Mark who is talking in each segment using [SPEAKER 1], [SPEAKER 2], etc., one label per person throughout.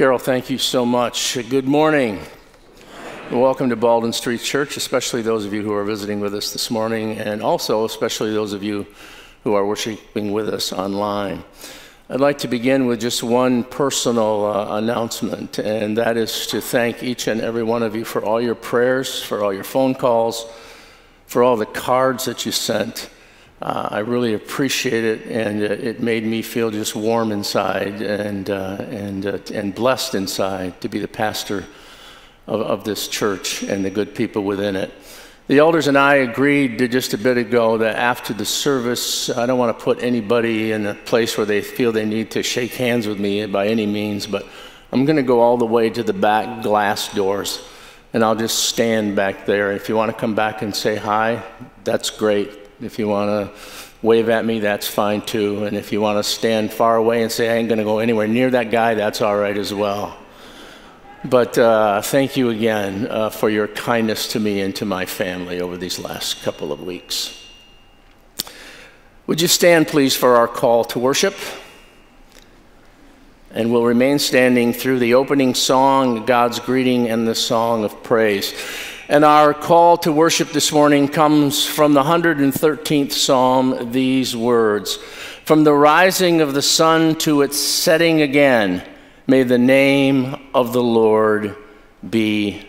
[SPEAKER 1] Carol, thank you so much. Good morning. Welcome to Baldwin Street Church, especially those of you who are visiting with us this morning, and also especially those of you who are worshiping with us online. I'd like to begin with just one personal uh, announcement, and that is to thank each and every one of you for all your prayers, for all your phone calls, for all the cards that you sent. Uh, I really appreciate it, and uh, it made me feel just warm inside and, uh, and, uh, and blessed inside to be the pastor of, of this church and the good people within it. The elders and I agreed just a bit ago that after the service, I don't want to put anybody in a place where they feel they need to shake hands with me by any means, but I'm going to go all the way to the back glass doors and I'll just stand back there. If you want to come back and say hi, that's great. If you want to wave at me, that's fine too. And if you want to stand far away and say, I ain't going to go anywhere near that guy, that's all right as well. But uh, thank you again uh, for your kindness to me and to my family over these last couple of weeks. Would you stand, please, for our call to worship? And we'll remain standing through the opening song, God's greeting, and the song of praise. And our call to worship this morning comes from the 113th Psalm, these words From the rising of the sun to its setting again, may the name of the Lord be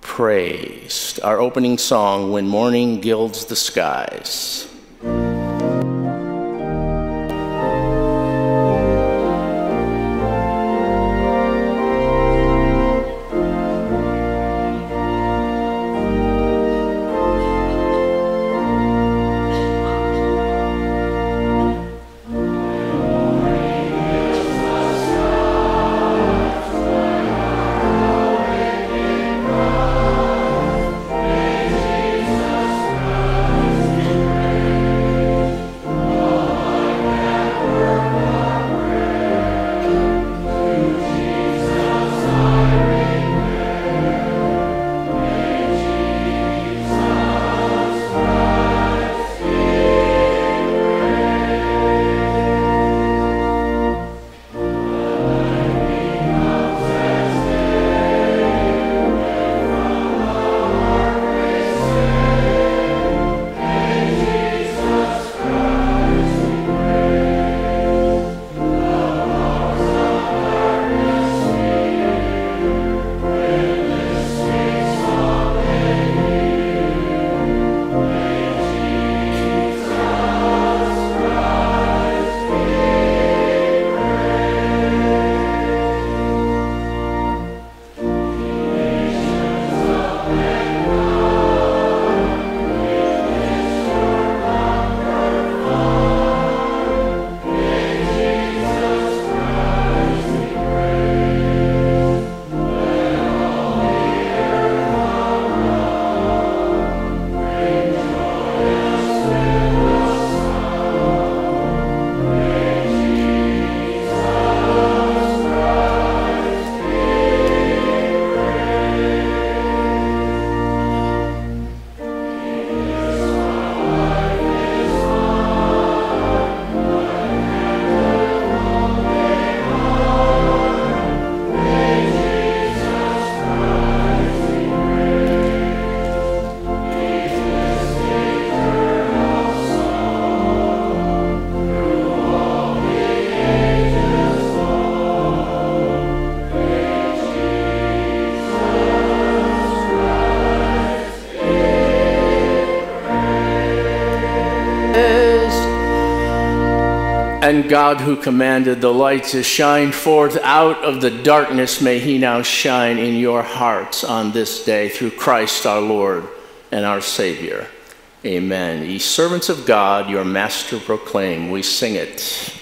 [SPEAKER 1] praised. Our opening song, When Morning Gilds the Skies. And God, who commanded the light to shine forth out of the darkness, may he now shine in your hearts on this day through Christ our Lord and our Savior. Amen. Ye servants of God, your master proclaim. We sing it.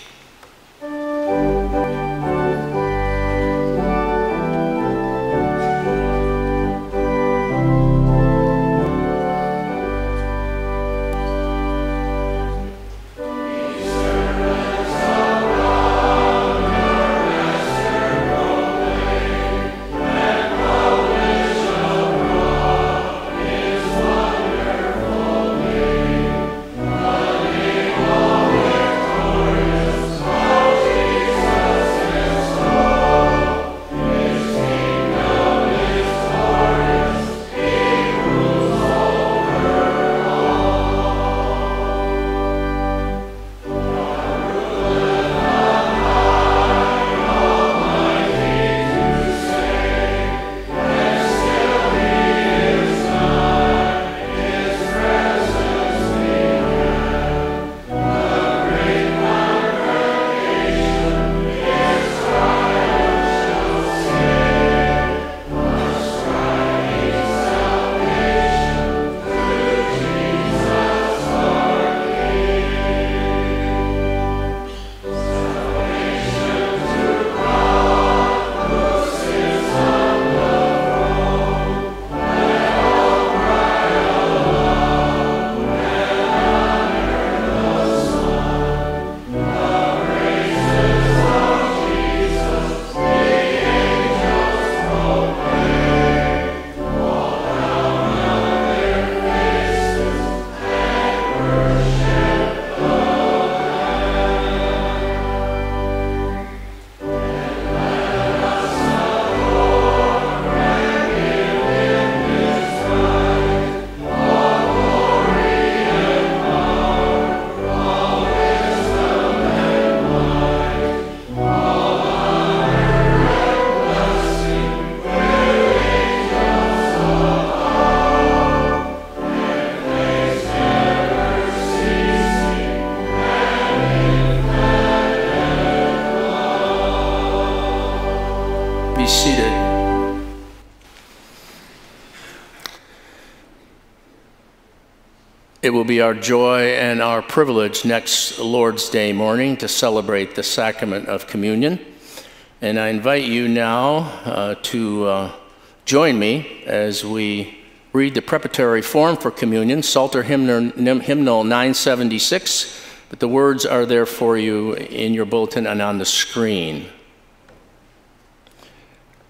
[SPEAKER 1] It will be our joy and our privilege next Lord's Day morning to celebrate the sacrament of communion. And I invite you now uh, to uh, join me as we read the preparatory form for communion, Psalter hymnal, hymnal 976, but the words are there for you in your bulletin and on the screen.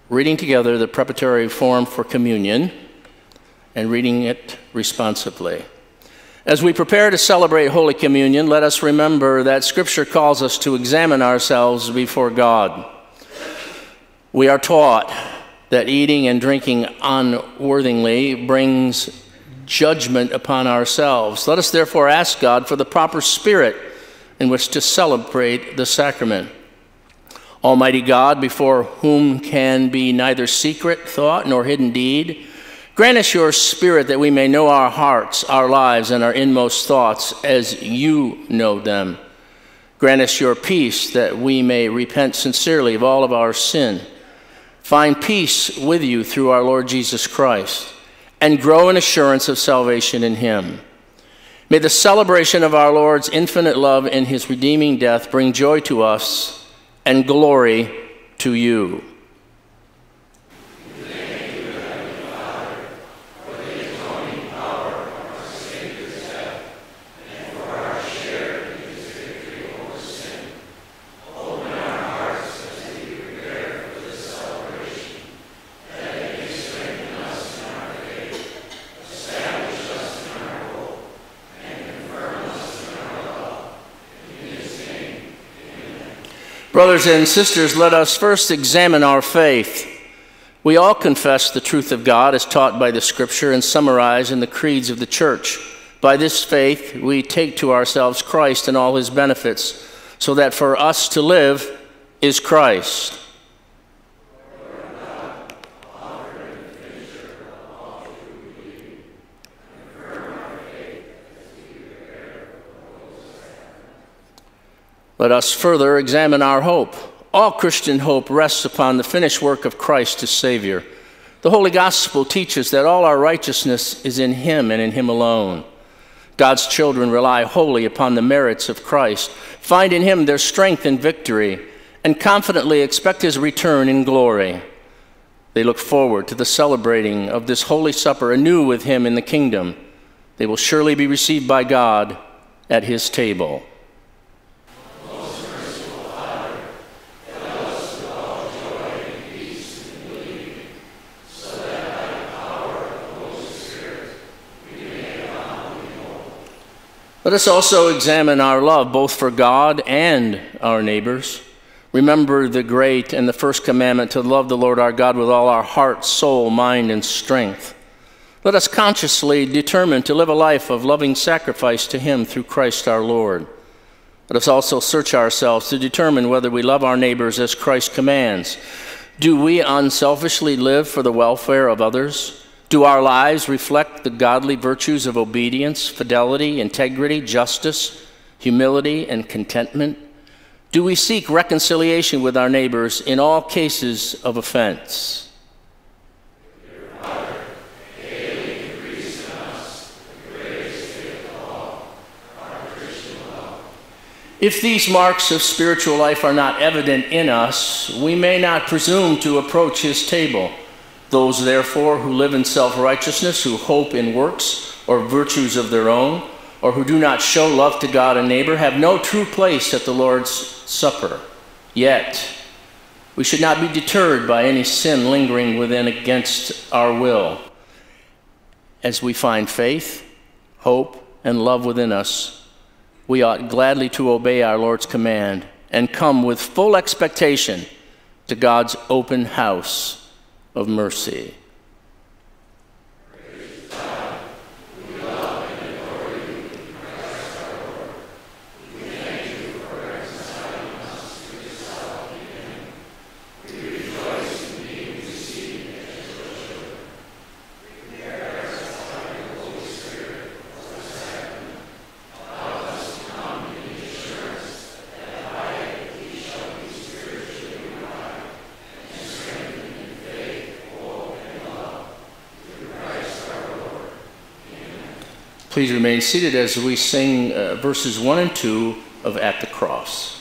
[SPEAKER 1] Reading together the preparatory form for communion and reading it responsibly. As we prepare to celebrate Holy Communion, let us remember that Scripture calls us to examine ourselves before God. We are taught that eating and drinking unworthingly brings judgment upon ourselves. Let us therefore ask God for the proper spirit in which to celebrate the sacrament. Almighty God, before whom can be neither secret thought nor hidden deed, Grant us your spirit that we may know our hearts, our lives, and our inmost thoughts as you know them. Grant us your peace that we may repent sincerely of all of our sin, find peace with you through our Lord Jesus Christ, and grow in assurance of salvation in him. May the celebration of our Lord's infinite love in his redeeming death bring joy to us and glory to you. Brothers and sisters, let us first examine our faith. We all confess the truth of God as taught by the Scripture and summarized in the creeds of the church. By this faith, we take to ourselves Christ and all his benefits, so that for us to live is Christ. Let us further examine our hope. All Christian hope rests upon the finished work of Christ as Savior. The Holy Gospel teaches that all our righteousness is in Him and in Him alone. God's children rely wholly upon the merits of Christ, find in Him their strength and victory, and confidently expect His return in glory. They look forward to the celebrating of this Holy Supper anew with Him in the kingdom. They will surely be received by God at His table. Let us also examine our love both for God and our neighbors. Remember the great and the first commandment to love the Lord our God with all our heart, soul, mind, and strength. Let us consciously determine to live a life of loving sacrifice to Him through Christ our Lord. Let us also search ourselves to determine whether we love our neighbors as Christ commands. Do we unselfishly live for the welfare of others? Do our lives reflect the godly virtues of obedience, fidelity, integrity, justice, humility, and contentment? Do we seek reconciliation with our neighbors in all cases of offense? If these marks of spiritual life are not evident in us, we may not presume to approach his table. Those, therefore, who live in self righteousness, who hope in works or virtues of their own, or who do not show love to God and neighbor, have no true place at the Lord's Supper. Yet, we should not be deterred by any sin lingering within against our will. As we find faith, hope, and love within us, we ought gladly to obey our Lord's command and come with full expectation to God's open house of mercy. Please remain seated as we sing uh, verses 1 and 2 of At the Cross.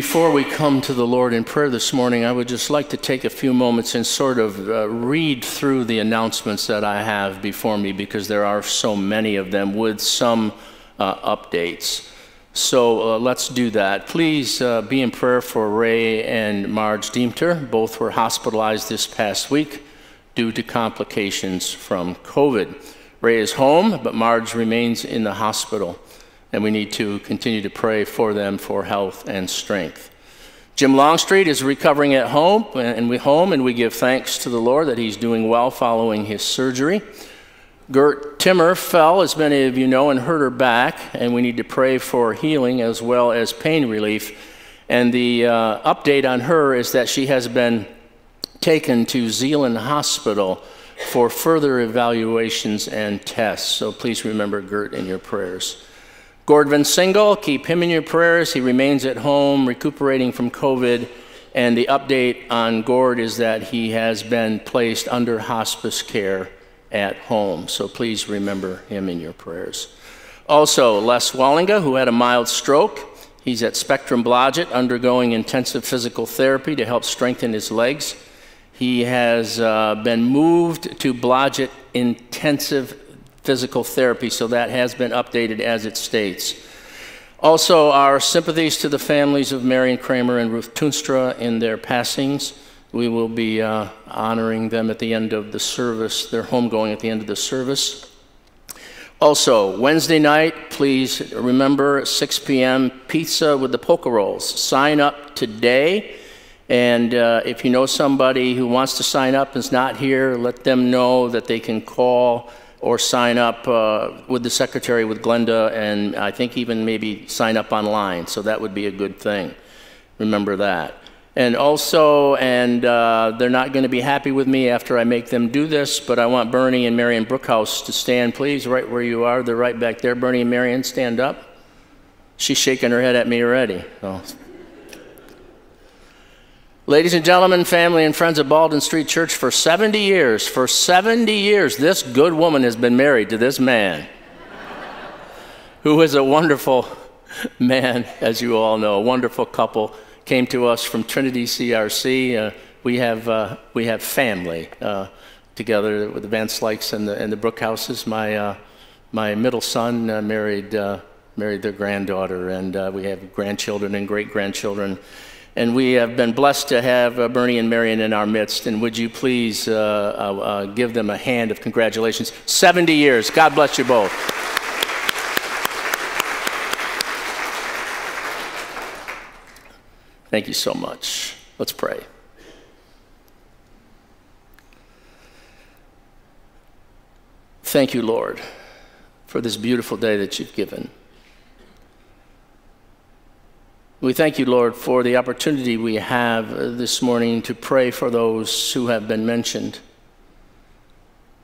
[SPEAKER 1] Before we come to the Lord in prayer this morning, I would just like to take a few moments and sort of uh, read through the announcements that I have before me because there are so many of them with some uh, updates. So uh, let's do that. Please uh, be in prayer for Ray and Marge Deemter. Both were hospitalized this past week due to complications from COVID. Ray is home, but Marge remains in the hospital and we need to continue to pray for them for health and strength. Jim Longstreet is recovering at home, and we home, and we give thanks to the Lord that he's doing well following his surgery. Gert Timmer fell, as many of you know, and hurt her back, and we need to pray for healing as well as pain relief. And the uh, update on her is that she has been taken to Zeeland Hospital for further evaluations and tests. So please remember Gert in your prayers. Gord Van Single, keep him in your prayers. He remains at home recuperating from COVID. And the update on Gord is that he has been placed under hospice care at home. So please remember him in your prayers. Also, Les Wallinga, who had a mild stroke. He's at Spectrum Blodgett undergoing intensive physical therapy to help strengthen his legs. He has uh, been moved to Blodgett Intensive physical therapy, so that has been updated as it states. Also, our sympathies to the families of Marion Kramer and Ruth Tunstra in their passings. We will be uh, honoring them at the end of the service, their homegoing at the end of the service. Also, Wednesday night, please remember 6 p.m. pizza with the polka rolls. Sign up today. And uh, if you know somebody who wants to sign up and is not here, let them know that they can call or sign up uh, with the secretary, with Glenda, and I think even maybe sign up online. So that would be a good thing. Remember that. And also, and uh, they're not going to be happy with me after I make them do this, but I want Bernie and Marion Brookhouse to stand, please, right where you are. They're right back there. Bernie and Marion, stand up. She's shaking her head at me already. So Ladies and gentlemen, family and friends of Baldwin Street Church, for 70 years, for 70 years, this good woman has been married to this man, who is a wonderful man, as you all know, a wonderful couple. Came to us from Trinity CRC. Uh, we, have, uh, we have family uh, together with the VanSlykes and the, and the Brookhouses. My, uh, my middle son uh, married, uh, married their granddaughter, and we have grandchildren and great grandchildren. And we have been blessed to have uh, Bernie and Marion in our midst. And would you please uh, uh, uh, give them a hand of congratulations? 70 years. God bless you both. Thank you so much. Let's pray. Thank you, Lord, for this beautiful day that you've given. We thank you, Lord, for the opportunity we have this morning to pray for those who have been mentioned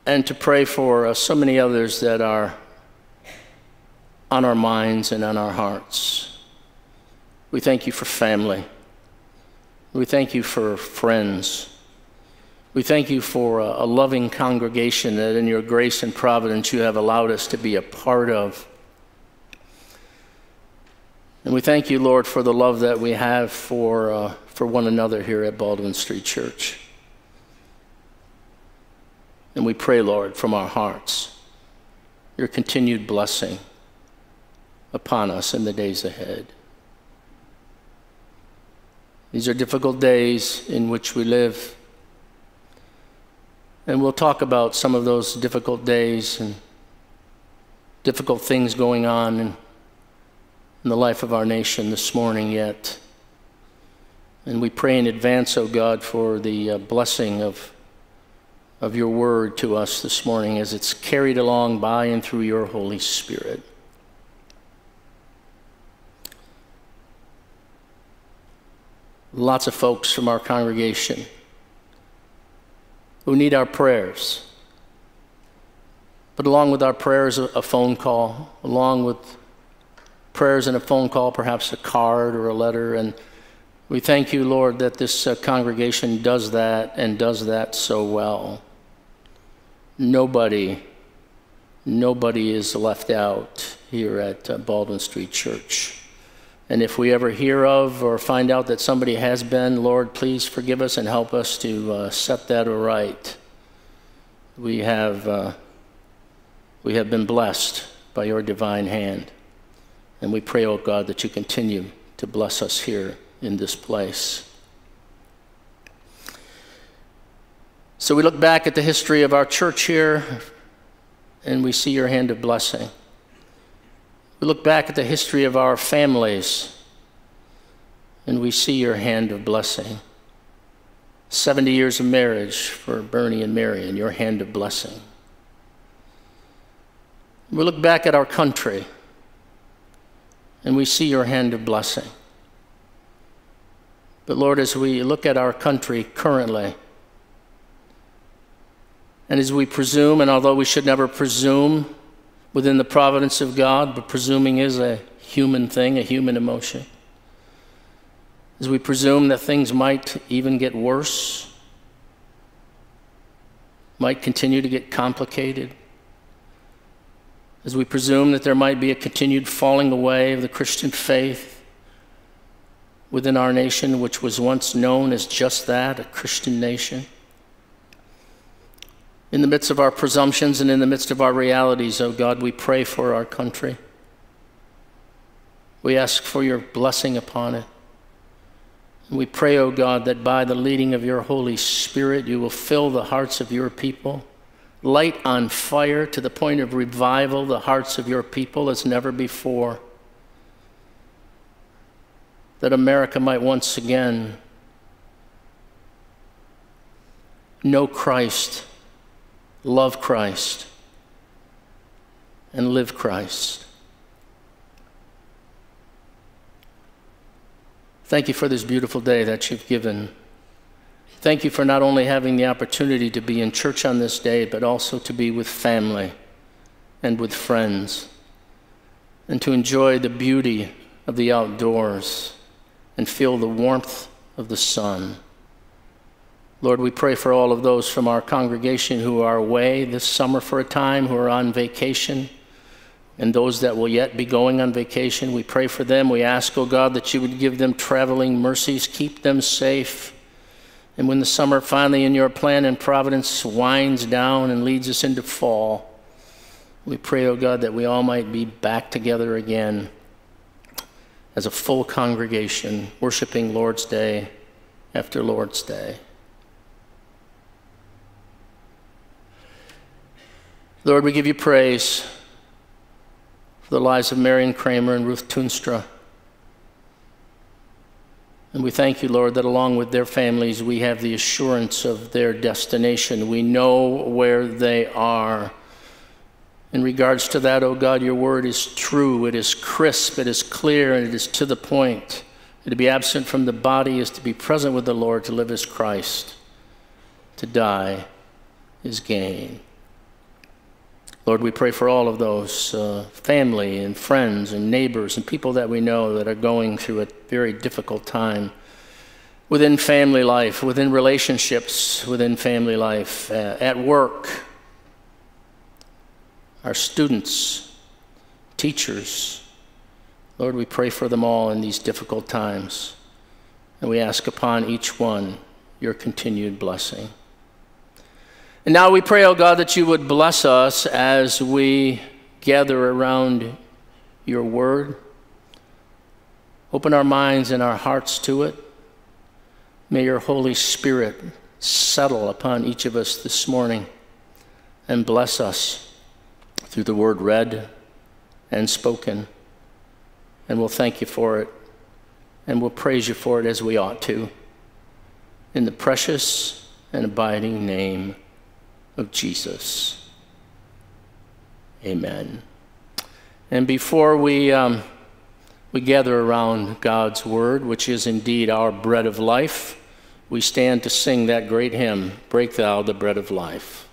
[SPEAKER 1] and to pray for uh, so many others that are on our minds and on our hearts. We thank you for family. We thank you for friends. We thank you for a, a loving congregation that in your grace and providence you have allowed us to be a part of. And we thank you, Lord, for the love that we have for, uh, for one another here at Baldwin Street Church. And we pray, Lord, from our hearts, your continued blessing upon us in the days ahead. These are difficult days in which we live. And we'll talk about some of those difficult days and difficult things going on in, the life of our nation this morning yet. And we pray in advance, O oh God, for the uh, blessing of, of your word to us this morning as it's carried along by and through your Holy Spirit. lots of folks from our congregation who need our prayers. But along with our prayers, a phone call, along with prayers and a phone call, perhaps a card or a letter. And we thank you, Lord, that this uh, congregation does that and does that so well. Nobody, nobody is left out here at uh, Baldwin Street Church. And if we ever hear of or find out that somebody has been, Lord, please forgive us and help us to uh, set that right. We have, uh, we have been blessed by your divine hand. And we pray, oh God, that you continue to bless us here in this place. So we look back at the history of our church here and we see your hand of blessing. We look back at the history of our families and we see your hand of blessing. 70 years of marriage for Bernie and Mary and your hand of blessing. We look back at our country and we see your hand of blessing. But Lord, as we look at our country currently, and as we presume, and although we should never presume within the providence of God, but presuming is a human thing, a human emotion. As we presume that things might even get worse, might continue to get complicated, as we presume that there might be a continued falling away of the Christian faith within our nation, which was once known as just that, a Christian nation in the midst of our presumptions and in the midst of our realities, oh God, we pray for our country. We ask for your blessing upon it. And we pray, oh God, that by the leading of your Holy Spirit, you will fill the hearts of your people, light on fire to the point of revival the hearts of your people as never before. That America might once again know Christ love Christ, and live Christ. Thank you for this beautiful day that you've given. Thank you for not only having the opportunity to be in church on this day, but also to be with family and with friends, and to enjoy the beauty of the outdoors and feel the warmth of the sun. Lord, we pray for all of those from our congregation who are away this summer for a time, who are on vacation, and those that will yet be going on vacation. We pray for them. We ask, oh God, that you would give them traveling mercies, keep them safe. And when the summer finally, in your plan and providence, winds down and leads us into fall, we pray, oh God, that we all might be back together again as a full congregation, worshiping Lord's Day after Lord's Day. Lord, we give you praise for the lives of Marion Kramer and Ruth Toonstra. And we thank you, Lord, that along with their families, we have the assurance of their destination. We know where they are. In regards to that, O oh God, your word is true, it is crisp, it is clear, and it is to the point. And to be absent from the body is to be present with the Lord, to live as Christ. To die is gain. Lord, we pray for all of those uh, family and friends and neighbors and people that we know that are going through a very difficult time within family life, within relationships, within family life, uh, at work, our students, teachers. Lord, we pray for them all in these difficult times, and we ask upon each one your continued blessing. And now we pray, O oh God, that you would bless us as we gather around your word. Open our minds and our hearts to it. May your Holy Spirit settle upon each of us this morning and bless us through the word read and spoken. And we'll thank you for it and we'll praise you for it as we ought to. In the precious and abiding name of Jesus. Amen. And before we, um, we gather around God's Word, which is indeed our bread of life, we stand to sing that great hymn, Break Thou the Bread of Life.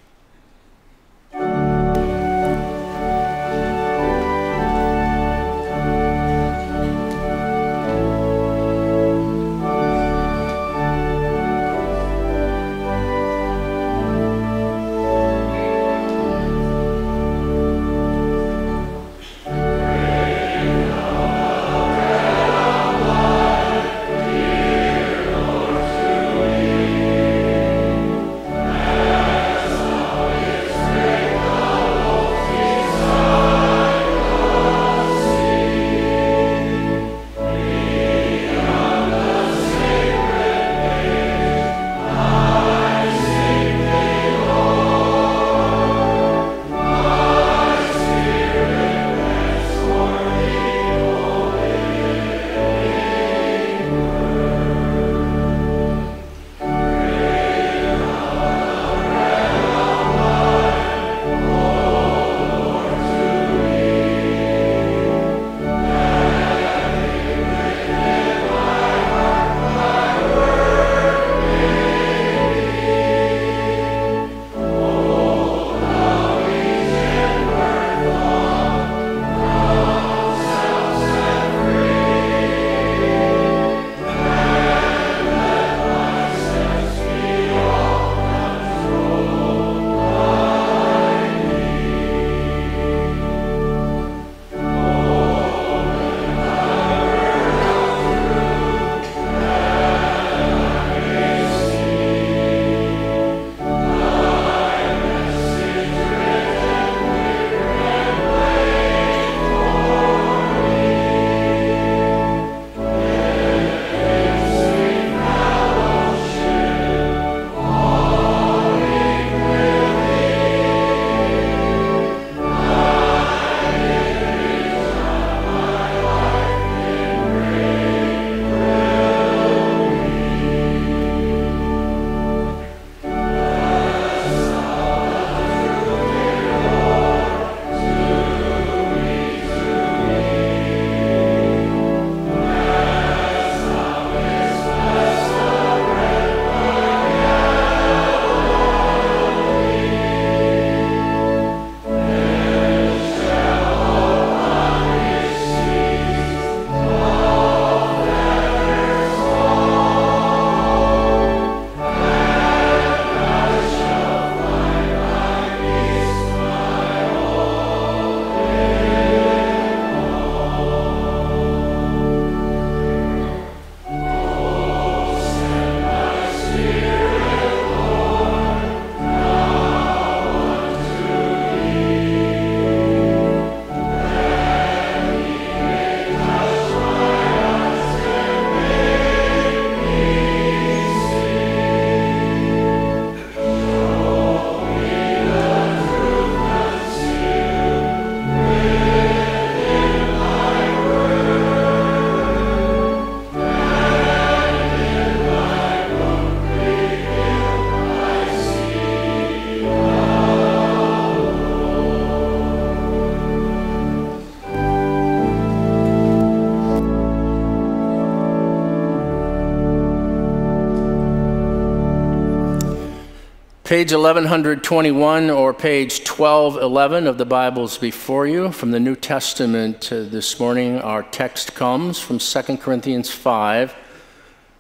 [SPEAKER 1] Page 1121 or page 1211 of the Bibles before you from the New Testament uh, this morning, our text comes from 2 Corinthians 5,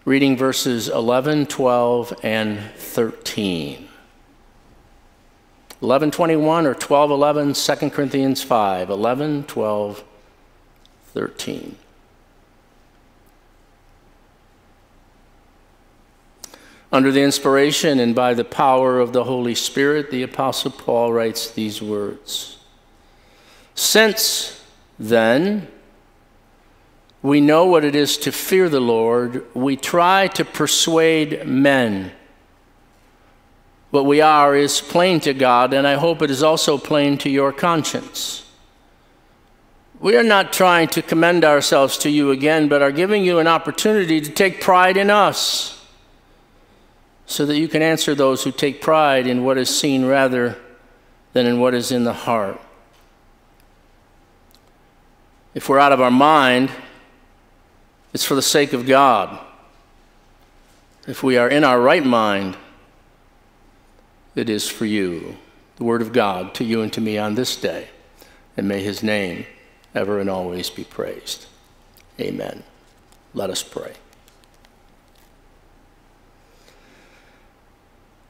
[SPEAKER 1] reading verses 11, 12, and 13. 1121 or 1211, 2 Corinthians 5, 11, 12, 13. Under the inspiration and by the power of the Holy Spirit, the Apostle Paul writes these words Since then, we know what it is to fear the Lord, we try to persuade men. What we are is plain to God, and I hope it is also plain to your conscience. We are not trying to commend ourselves to you again, but are giving you an opportunity to take pride in us so that you can answer those who take pride in what is seen rather than in what is in the heart. If we're out of our mind, it's for the sake of God. If we are in our right mind, it is for you. The Word of God to you and to me on this day. And may His name ever and always be praised. Amen. Let us pray.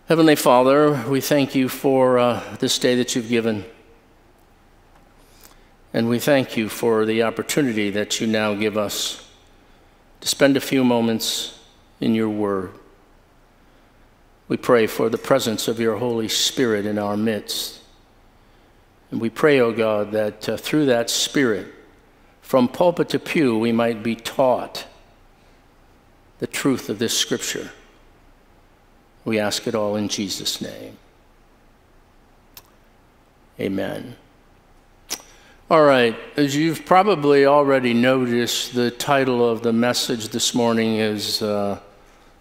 [SPEAKER 1] Heavenly Father, we thank you for uh, this day that you've given. And we thank you for the opportunity that you now give us to spend a few moments in your word. We pray for the presence of your Holy Spirit in our midst. And we pray, O oh God, that uh, through that Spirit, from pulpit to pew, we might be taught the truth of this scripture. We ask it all in Jesus' name. Amen. All right, as you've probably already noticed, the title of the message this morning is uh,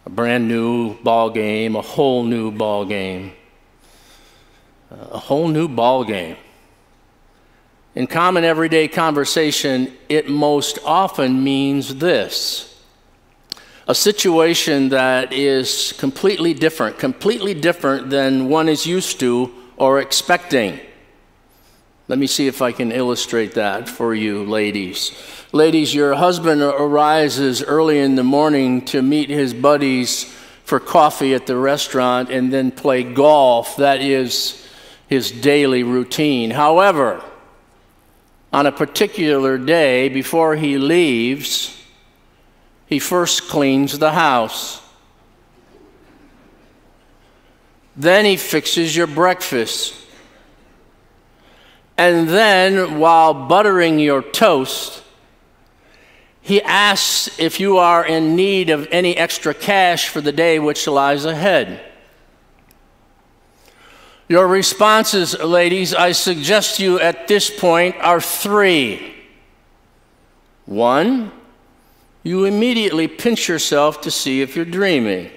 [SPEAKER 1] a brand new ball game, a whole new ball game. a whole new ball game. In common everyday conversation, it most often means this a situation that is completely different, completely different than one is used to or expecting. Let me see if I can illustrate that for you, ladies. Ladies, your husband arises early in the morning to meet his buddies for coffee at the restaurant and then play golf. That is his daily routine. However, on a particular day before he leaves, he first cleans the house. Then he fixes your breakfast. And then, while buttering your toast, he asks if you are in need of any extra cash for the day which lies ahead. Your responses, ladies, I suggest you at this point are three. One, you immediately pinch yourself to see if you're dreaming.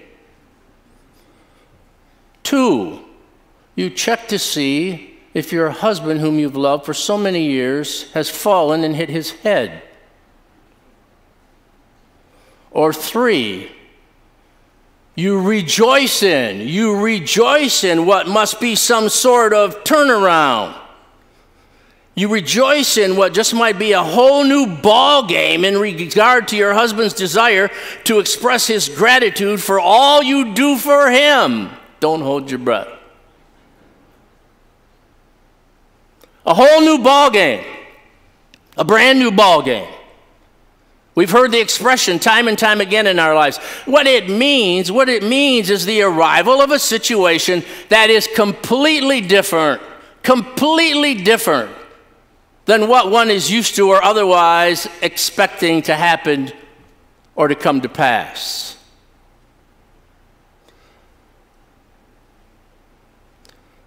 [SPEAKER 1] Two, you check to see if your husband, whom you've loved for so many years, has fallen and hit his head. Or three, you rejoice in, you rejoice in what must be some sort of turnaround. You rejoice in what just might be a whole new ball game in regard to your husband's desire to express his gratitude for all you do for him. Don't hold your breath. A whole new ball game. A brand new ball game. We've heard the expression time and time again in our lives. What it means, what it means is the arrival of a situation that is completely different, completely different than what one is used to or otherwise expecting to happen or to come to pass.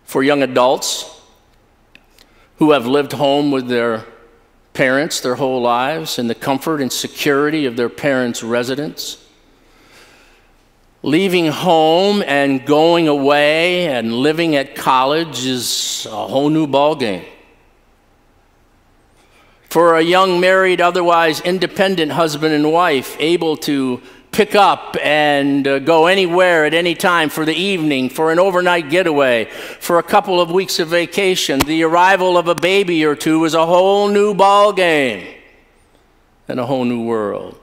[SPEAKER 1] For young adults who have lived home with their parents their whole lives in the comfort and security of their parents' residence, leaving home and going away and living at college is a whole new ballgame. For a young married, otherwise independent husband and wife able to pick up and uh, go anywhere at any time for the evening, for an overnight getaway, for a couple of weeks of vacation. The arrival of a baby or two is a whole new ball game and a whole new world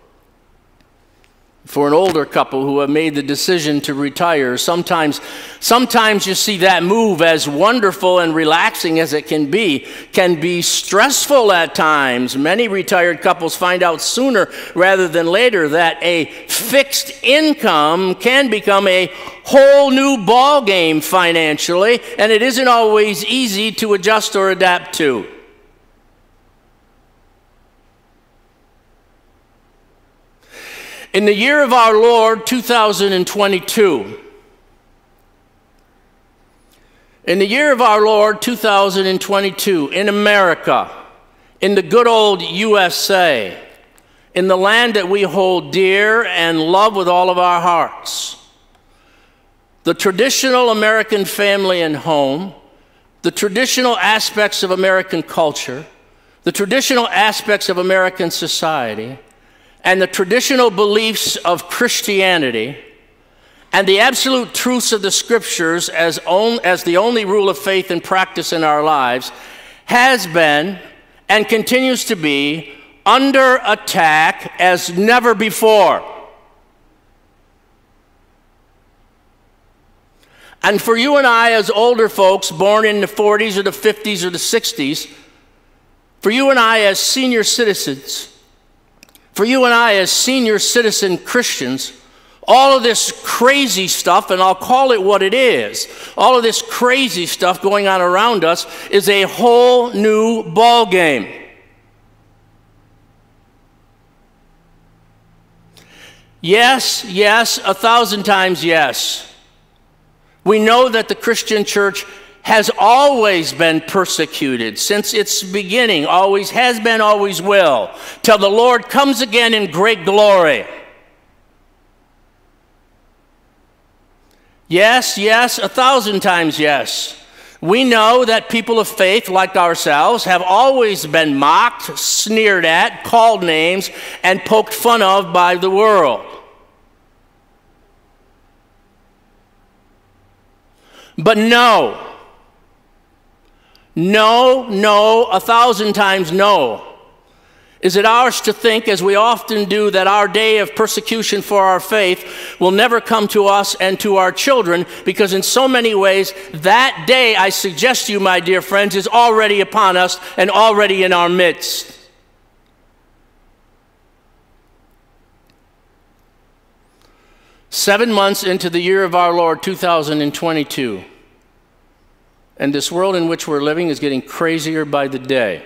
[SPEAKER 1] for an older couple who have made the decision to retire. Sometimes, sometimes you see that move as wonderful and relaxing as it can be, can be stressful at times. Many retired couples find out sooner rather than later that a fixed income can become a whole new ball game financially, and it isn't always easy to adjust or adapt to. In the year of our Lord 2022, in the year of our Lord 2022, in America, in the good old USA, in the land that we hold dear and love with all of our hearts, the traditional American family and home, the traditional aspects of American culture, the traditional aspects of American society, and the traditional beliefs of Christianity and the absolute truths of the scriptures as, on, as the only rule of faith and practice in our lives has been and continues to be under attack as never before. And for you and I, as older folks born in the 40s or the 50s or the 60s, for you and I, as senior citizens, for you and I, as senior citizen Christians, all of this crazy stuff, and I'll call it what it is, all of this crazy stuff going on around us is a whole new ball game. Yes, yes, a thousand times yes. We know that the Christian church has always been persecuted since its beginning, always has been, always will, till the Lord comes again in great glory. Yes, yes, a thousand times yes. We know that people of faith, like ourselves, have always been mocked, sneered at, called names, and poked fun of by the world. But no, no, no, a thousand times no. Is it ours to think, as we often do, that our day of persecution for our faith will never come to us and to our children? Because in so many ways, that day, I suggest to you, my dear friends, is already upon us and already in our midst. Seven months into the year of our Lord 2022. And this world in which we're living is getting crazier by the day.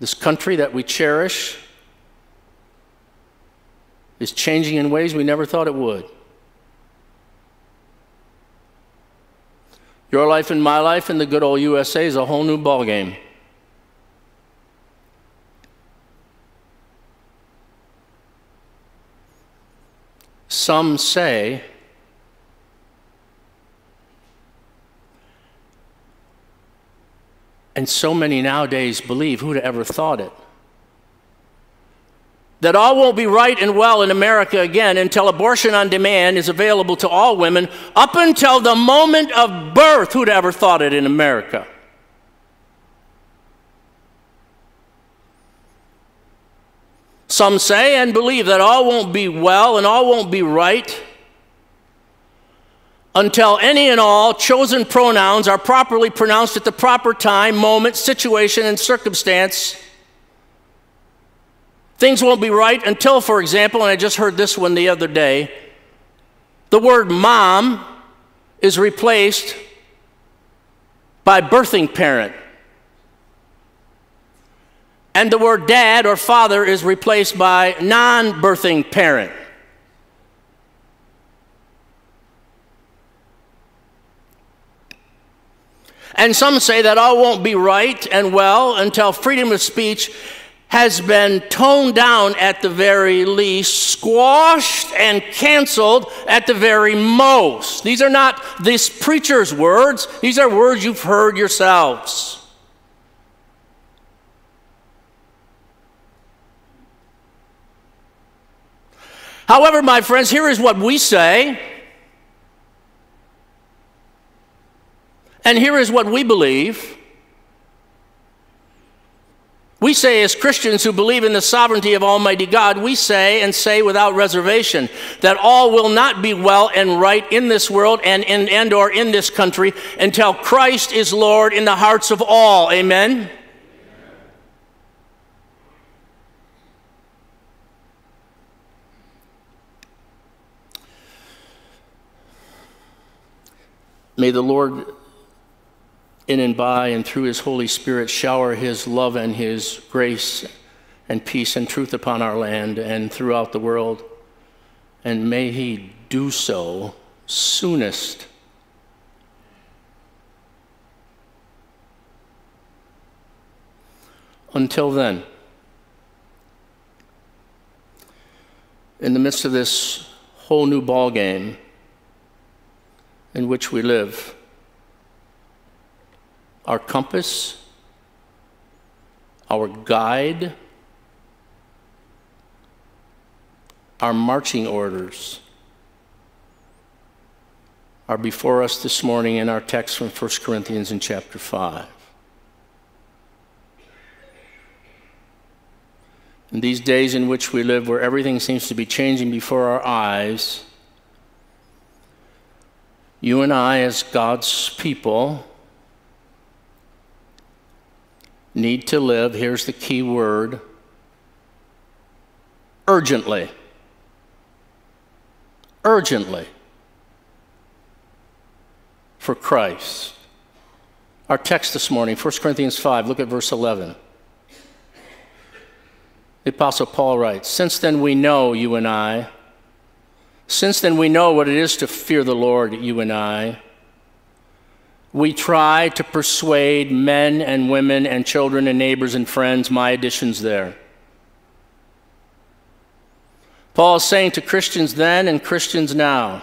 [SPEAKER 1] This country that we cherish is changing in ways we never thought it would. Your life and my life in the good old USA is a whole new ballgame. Some say And so many nowadays believe, who'd ever thought it? That all won't be right and well in America again until abortion on demand is available to all women up until the moment of birth. Who'd ever thought it in America? Some say and believe that all won't be well and all won't be right until any and all chosen pronouns are properly pronounced at the proper time, moment, situation, and circumstance. Things won't be right until, for example, and I just heard this one the other day, the word mom is replaced by birthing parent. And the word dad or father is replaced by non birthing parent. And some say that all won't be right and well until freedom of speech has been toned down at the very least, squashed and canceled at the very most. These are not this preacher's words, these are words you've heard yourselves. However, my friends, here is what we say. And here is what we believe. We say, as Christians who believe in the sovereignty of Almighty God, we say and say without reservation that all will not be well and right in this world and, and, and or in this country until Christ is Lord in the hearts of all. Amen? May the Lord in and by and through his Holy Spirit shower his love and his grace and peace and truth upon our land and throughout the world. And may he do so soonest. Until then, in the midst of this whole new ball game in which we live, our compass, our guide, our marching orders are before us this morning in our text from 1 Corinthians in chapter 5. In these days in which we live, where everything seems to be changing before our eyes, you and I, as God's people, need to live, here's the key word urgently. Urgently for Christ. Our text this morning, 1 Corinthians 5, look at verse 11. The Apostle Paul writes Since then we know, you and I, since then we know what it is to fear the Lord, you and I we try to persuade men and women and children and neighbors and friends, my additions there. Paul is saying to Christians then and Christians now,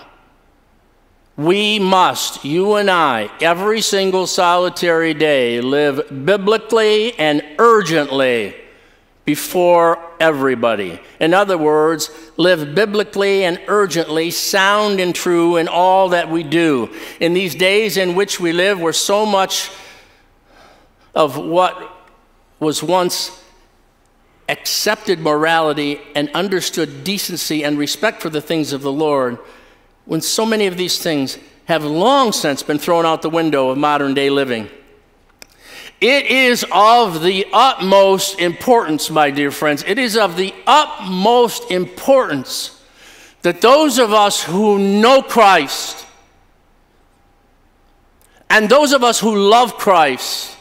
[SPEAKER 1] we must, you and I, every single solitary day, live biblically and urgently before everybody. In other words, live biblically and urgently, sound and true in all that we do. In these days in which we live, where so much of what was once accepted morality and understood decency and respect for the things of the Lord, when so many of these things have long since been thrown out the window of modern day living. It is of the utmost importance, my dear friends, it is of the utmost importance that those of us who know Christ and those of us who love Christ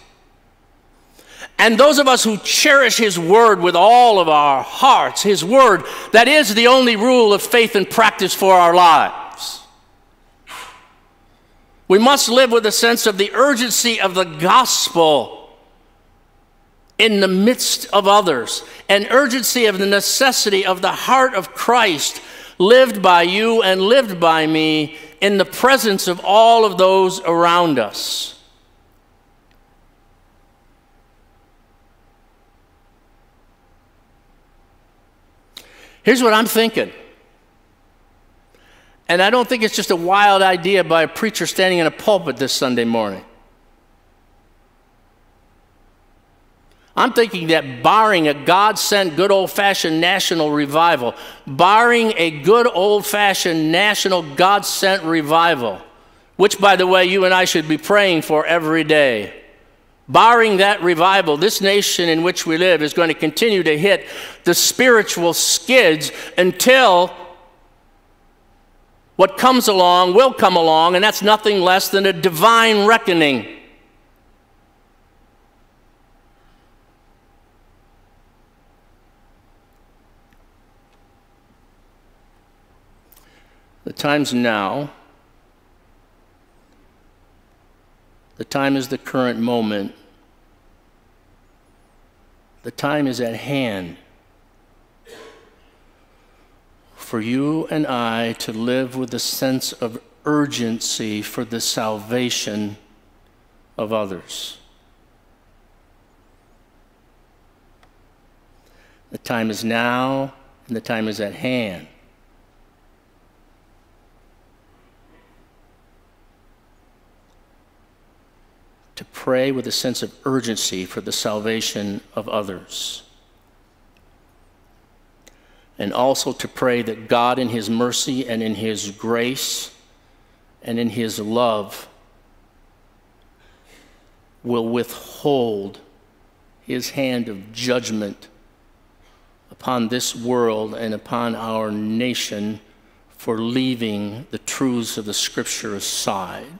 [SPEAKER 1] and those of us who cherish His Word with all of our hearts, His Word that is the only rule of faith and practice for our lives. We must live with a sense of the urgency of the gospel in the midst of others, an urgency of the necessity of the heart of Christ lived by you and lived by me in the presence of all of those around us. Here's what I'm thinking. And I don't think it's just a wild idea by a preacher standing in a pulpit this Sunday morning. I'm thinking that barring a God sent good old fashioned national revival, barring a good old fashioned national God sent revival, which, by the way, you and I should be praying for every day. Barring that revival, this nation in which we live is going to continue to hit the spiritual skids until what comes along will come along, and that's nothing less than a divine reckoning. The time's now. The time is the current moment. The time is at hand for you and I to live with a sense of urgency for the salvation of others. The time is now and the time is at hand. To pray with a sense of urgency for the salvation of others. And also to pray that God, in His mercy and in His grace and in His love, will withhold His hand of judgment upon this world and upon our nation for leaving the truths of the Scripture aside.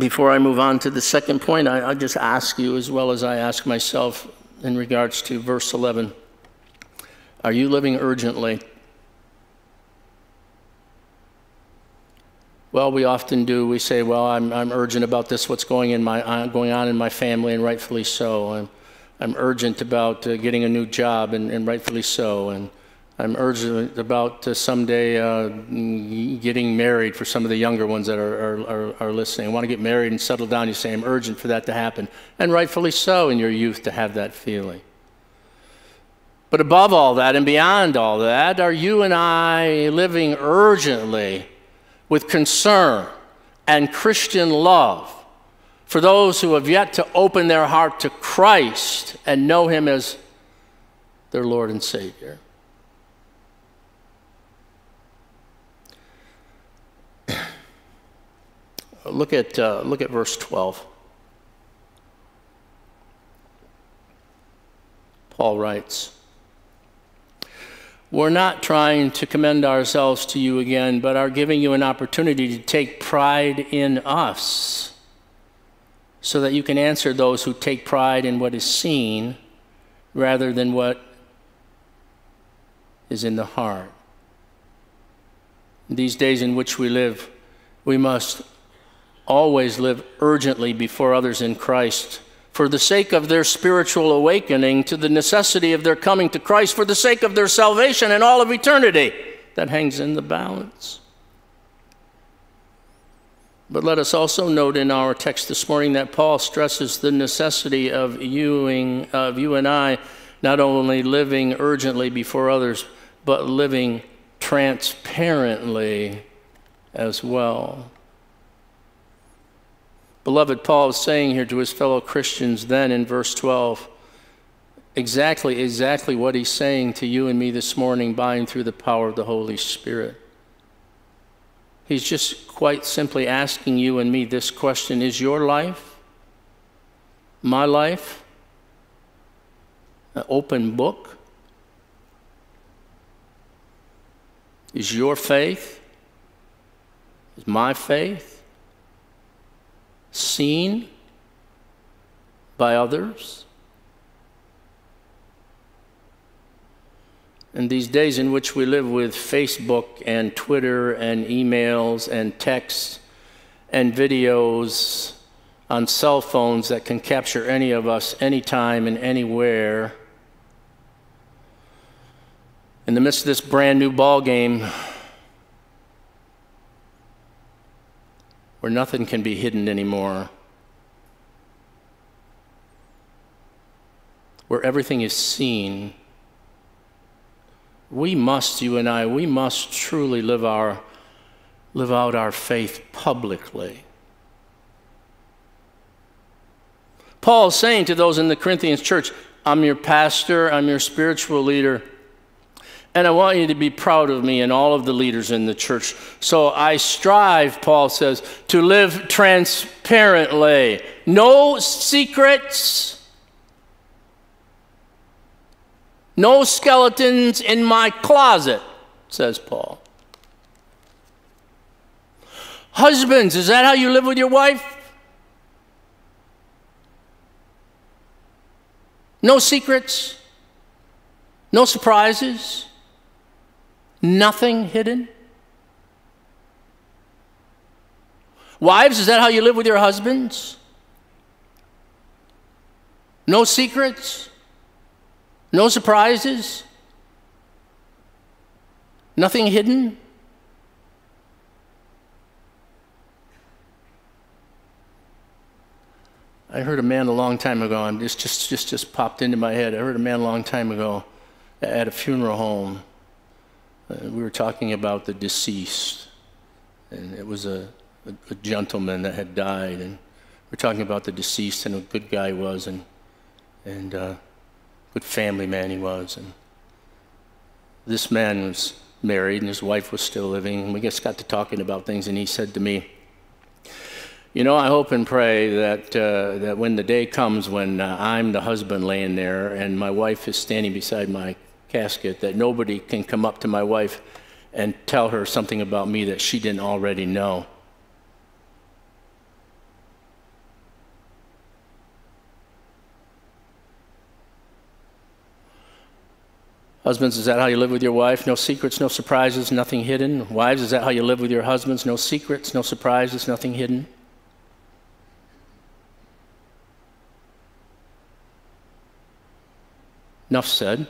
[SPEAKER 1] Before I move on to the second point, I, just ask you, as well as I ask myself in regards to verse 11 Are you living urgently? Well, we often do. We say, "Well, I'm, I'm urgent about this. What's going in my uh, going on in my family, and rightfully so. I'm, I'm urgent about uh, getting a new job, and, and rightfully so. And I'm urgent about uh, someday uh, getting married for some of the younger ones that are, are, are, listening. I want to get married and settle down. You say, I'm urgent for that to happen. And rightfully so in your youth to have that feeling. But above all that and beyond all that, are you and I living urgently with concern and Christian love for those who have yet to open their heart to Christ and know Him as their Lord and Savior? Look at, uh, look at verse 12. Paul writes, We're not trying to commend ourselves to you again, but are giving you an opportunity to take pride in us so that you can answer those who take pride in what is seen rather than what is in the heart. In these days in which we live, we must always live urgently before others in Christ for the sake of their spiritual awakening to the necessity of their coming to Christ, for the sake of their salvation and all of eternity. That hangs in the balance. But let us also note in our text this morning that Paul stresses the necessity of of you and I not only living urgently before others, but living transparently as well. Beloved, Paul is saying here to his fellow Christians then in verse 12 exactly, exactly what he's saying to you and me this morning by and through the power of the Holy Spirit. He's just quite simply asking you and me this question Is your life, my life, an open book? Is your faith, is my faith, seen by others. In these days in which we live with Facebook and Twitter and emails and texts and videos on cell phones that can capture any of us anytime and anywhere, in the midst of this brand new ball game, where nothing can be hidden anymore, where everything is seen. We must, you and I, we must truly live, our, live out our faith publicly. Paul is saying to those in the Corinthians church, I'm your pastor, I'm your spiritual leader. And I want you to be proud of me and all of the leaders in the church. So I strive, Paul says, to live transparently. No secrets. No skeletons in my closet, says Paul. Husbands, is that how you live with your wife? No secrets, no surprises. Nothing hidden? Wives, is that how you live with your husbands? No secrets? No surprises? Nothing hidden? I heard a man a long time ago, and this just, just, just popped into my head. I heard a man a long time ago at a funeral home we were talking about the deceased, and it was a, a, a gentleman that had died, and we're talking about the deceased and a good guy he was, and and uh, good family man he was, and this man was married and his wife was still living, and we just got to talking about things, and he said to me, you know, I hope and pray that, uh, that when the day comes when uh, I'm the husband laying there and my wife is standing beside my casket, that nobody can come up to my wife and tell her something about me that she didn't already know. Husbands, is that how you live with your wife? No secrets, no surprises, nothing hidden. Wives, is that how you live with your husbands? No secrets, no surprises, nothing hidden. Enough said.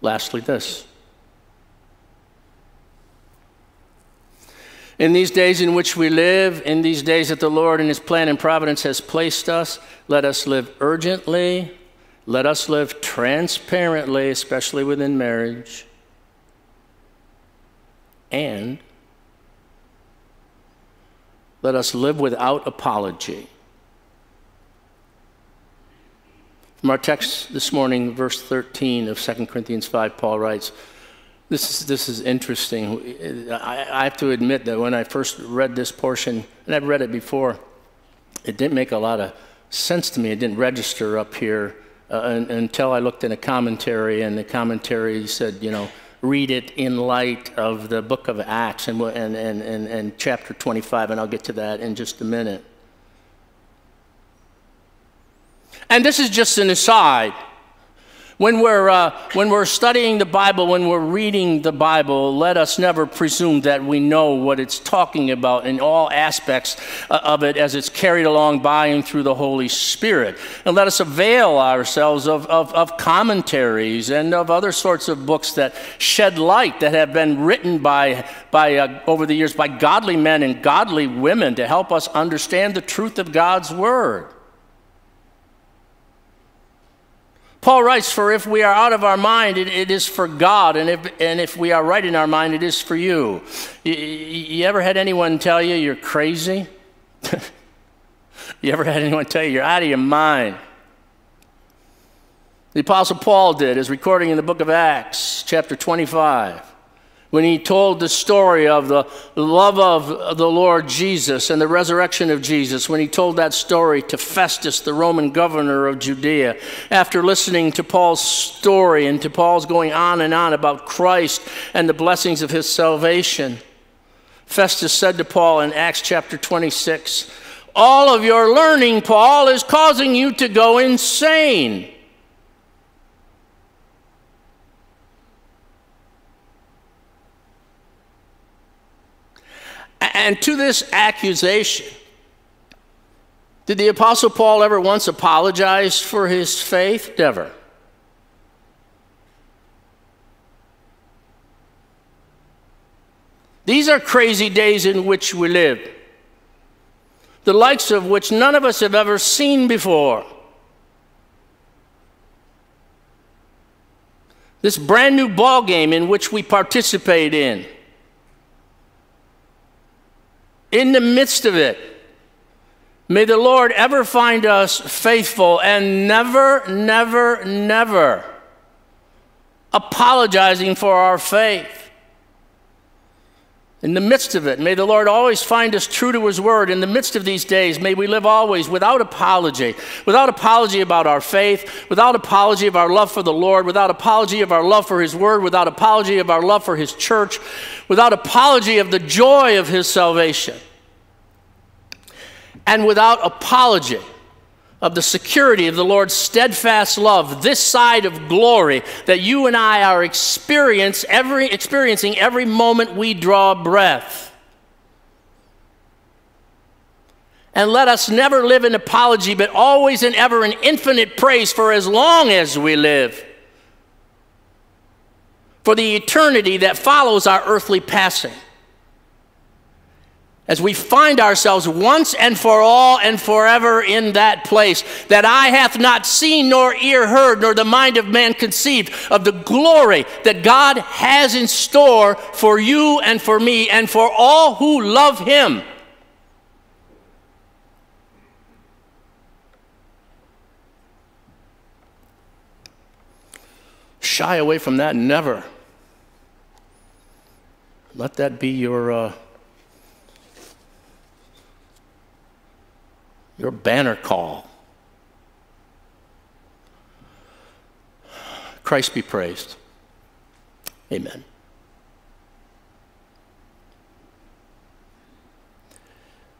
[SPEAKER 1] Lastly, this. In these days in which we live, in these days that the Lord in His plan and providence has placed us, let us live urgently, let us live transparently, especially within marriage, and let us live without apology. From our text this morning, verse 13 of 2 Corinthians 5, Paul writes, this is, this is interesting. I, I have to admit that when I first read this portion, and I've read it before, it didn't make a lot of sense to me. It didn't register up here uh, until I looked in a commentary, and the commentary said, you know, read it in light of the book of Acts and, and, and, and, and chapter 25, and I'll get to that in just a minute. And this is just an aside. When we're, uh, when we're studying the Bible, when we're reading the Bible, let us never presume that we know what it's talking about in all aspects uh, of it as it's carried along by and through the Holy Spirit. And let us avail ourselves of, of, of commentaries and of other sorts of books that shed light, that have been written by, by, uh, over the years by godly men and godly women to help us understand the truth of God's Word. Paul writes, For if we are out of our mind, it, it is for God, and if, and if we are right in our mind, it is for you. You, you ever had anyone tell you you're crazy? you ever had anyone tell you you're out of your mind? The Apostle Paul did, as recording in the book of Acts, chapter 25 when he told the story of the love of the Lord Jesus and the resurrection of Jesus, when he told that story to Festus, the Roman governor of Judea, after listening to Paul's story and to Paul's going on and on about Christ and the blessings of his salvation, Festus said to Paul in Acts chapter 26, All of your learning, Paul, is causing you to go insane. And to this accusation, did the Apostle Paul ever once apologize for his faith? Never. These are crazy days in which we live, the likes of which none of us have ever seen before. This brand new ball game in which we participate in in the midst of it. May the Lord ever find us faithful and never, never, never apologizing for our faith. In the midst of it, may the Lord always find us true to His word. In the midst of these days, may we live always without apology, without apology about our faith, without apology of our love for the Lord, without apology of our love for His word, without apology of our love for His church, without apology of the joy of His salvation, and without apology of the security of the Lord's steadfast love, this side of glory that you and I are experience every, experiencing every moment we draw breath. And let us never live in apology, but always and ever in infinite praise for as long as we live. For the eternity that follows our earthly passing. As we find ourselves once and for all and forever in that place, that eye hath not seen, nor ear heard, nor the mind of man conceived of the glory that God has in store for you and for me and for all who love Him. Shy away from that, never. Let that be your. Uh, your banner call. Christ be praised. Amen.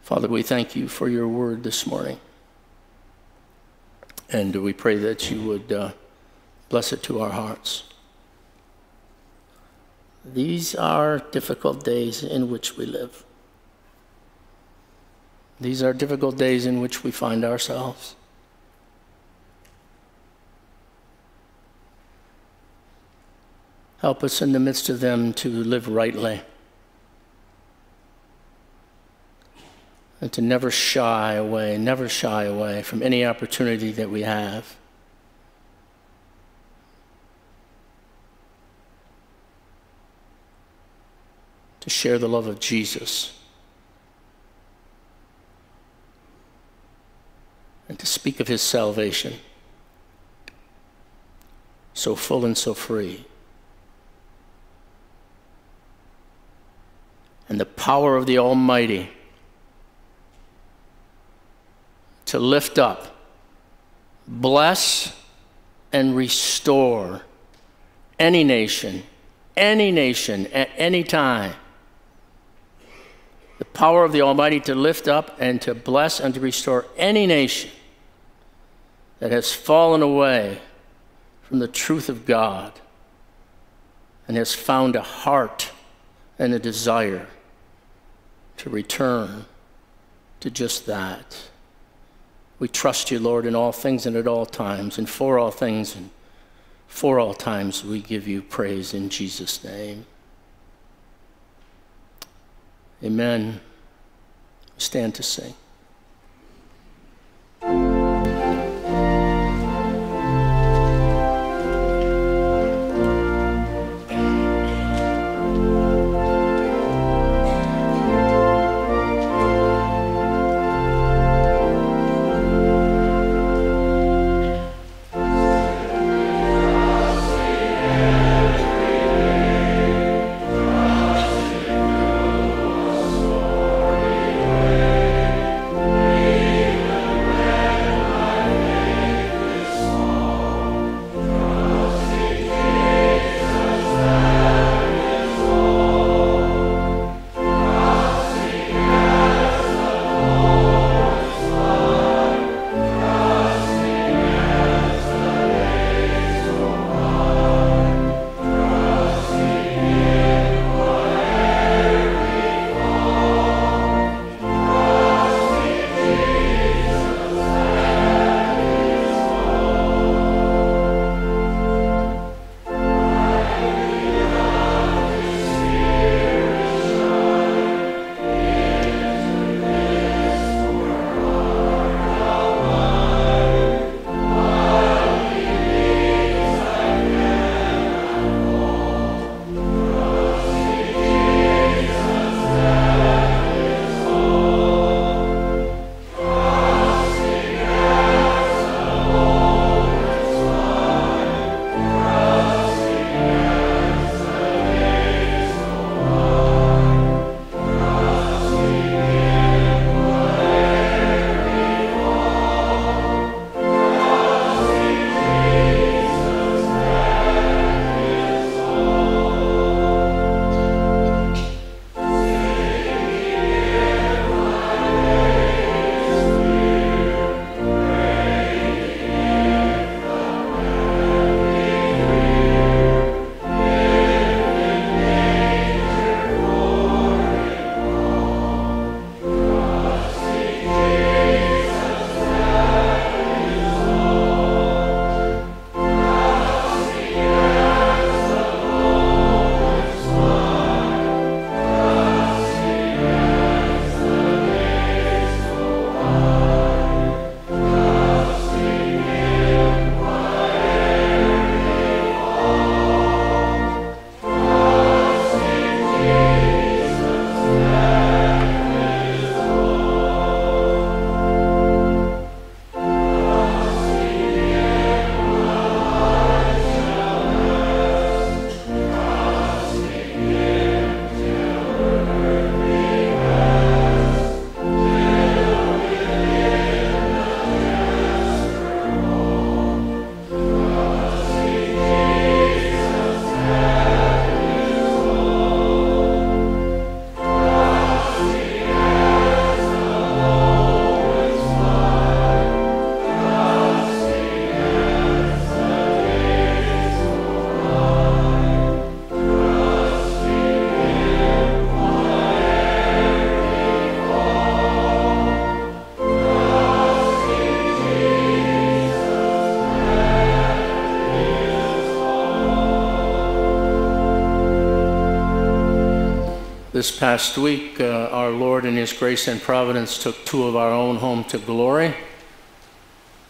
[SPEAKER 1] Father, we thank you for your word this morning. And we pray that you would uh, bless it to our hearts. These are difficult days in which we live. These are difficult days in which we find ourselves. Help us in the midst of them to live rightly and to never shy away, never shy away from any opportunity that we have. To share the love of Jesus. And to speak of his salvation, so full and so free. And the power of the Almighty to lift up, bless, and restore any nation, any nation, at any time the power of the Almighty to lift up and to bless and to restore any nation that has fallen away from the truth of God and has found a heart and a desire to return to just that. We trust you, Lord, in all things and at all times, and for all things and for all times we give you praise in Jesus' name. Amen. Stand to sing. Past week, uh, our Lord, in His grace and providence, took two of our own home to glory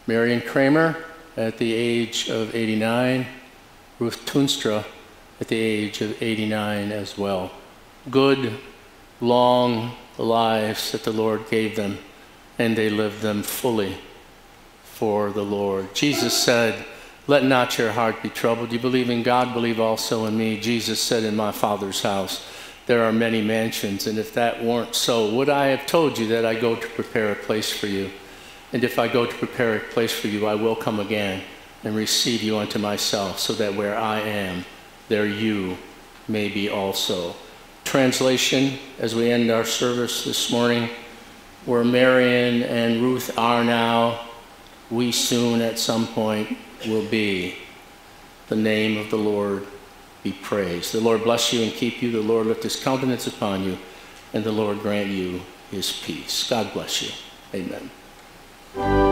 [SPEAKER 1] Marion Kramer at the age of 89, Ruth Tunstra at the age of 89 as well. Good, long lives that the Lord gave them, and they lived them fully for the Lord. Jesus said, Let not your heart be troubled. You believe in God, believe also in me. Jesus said, In my Father's house there are many mansions, and if that weren't so, would I have told you that I go to prepare a place for you? And if I go to prepare a place for you, I will come again and receive you unto myself, so that where I am, there you may be also. Translation as we end our service this morning where Marion and Ruth are now, we soon at some point will be. The name of the Lord be praised. The Lord bless you and keep you. The Lord lift his countenance upon you, and the Lord grant you his peace. God bless you. Amen.